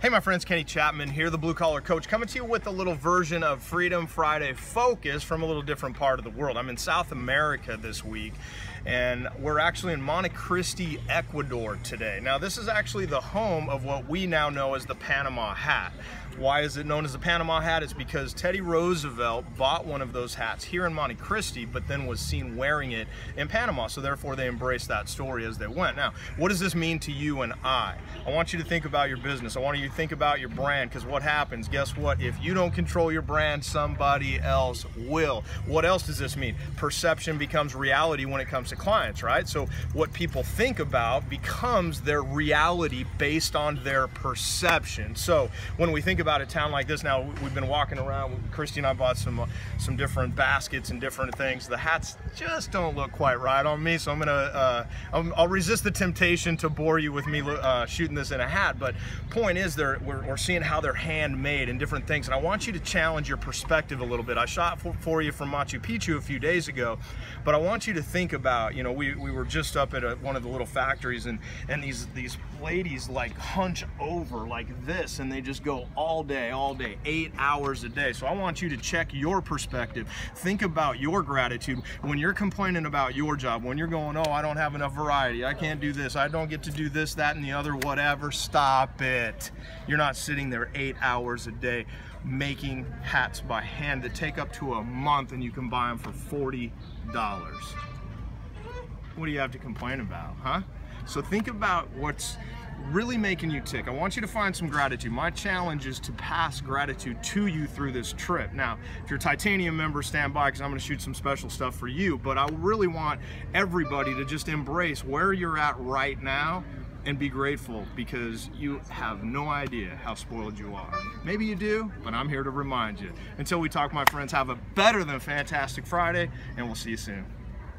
Hey my friends, Kenny Chapman here, the Blue Collar Coach, coming to you with a little version of Freedom Friday Focus from a little different part of the world. I'm in South America this week, and we're actually in Monte Montecristi, Ecuador today. Now this is actually the home of what we now know as the Panama hat. Why is it known as the Panama hat? It's because Teddy Roosevelt bought one of those hats here in Monte Montecristi, but then was seen wearing it in Panama, so therefore they embraced that story as they went. Now, what does this mean to you and I? I want you to think about your business. I want you to think about your brand, because what happens, guess what? If you don't control your brand, somebody else will. What else does this mean? Perception becomes reality when it comes to clients, right? So what people think about becomes their reality based on their perception. So when we think about about a town like this now. We've been walking around. Christy and I bought some uh, some different baskets and different things. The hats just don't look quite right on me, so I'm gonna uh, i will resist the temptation to bore you with me uh, shooting this in a hat. But point is, they're we're, we're, seeing how they're handmade and different things, and I want you to challenge your perspective a little bit. I shot for, for you from Machu Picchu a few days ago, but I want you to think about, you know, we, we were just up at a, one of the little factories, and and these these ladies like hunch over like this, and they just go all all day, all day, eight hours a day. So I want you to check your perspective. Think about your gratitude when you're complaining about your job, when you're going, oh, I don't have enough variety, I can't do this, I don't get to do this, that, and the other, whatever. Stop it. You're not sitting there eight hours a day making hats by hand that take up to a month and you can buy them for $40. What do you have to complain about, huh? So think about what's really making you tick. I want you to find some gratitude. My challenge is to pass gratitude to you through this trip. Now, if you're a titanium member, stand by because I'm going to shoot some special stuff for you. But I really want everybody to just embrace where you're at right now and be grateful because you have no idea how spoiled you are. Maybe you do, but I'm here to remind you. Until we talk, my friends, have a better than fantastic Friday, and we'll see you soon.